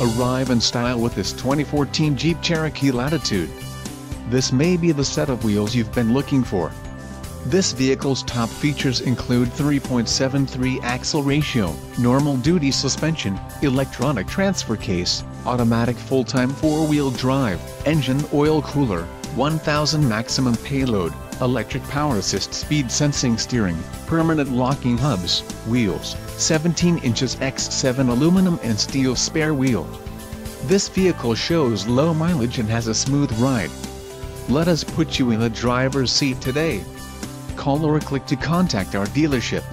Arrive in style with this 2014 Jeep Cherokee Latitude. This may be the set of wheels you've been looking for. This vehicle's top features include 3.73 axle ratio, normal duty suspension, electronic transfer case, automatic full-time four-wheel drive, engine oil cooler, 1000 maximum payload, electric power assist speed sensing steering, permanent locking hubs, wheels, 17 inches x 7 aluminum and steel spare wheel. This vehicle shows low mileage and has a smooth ride. Let us put you in the driver's seat today. Call or click to contact our dealership.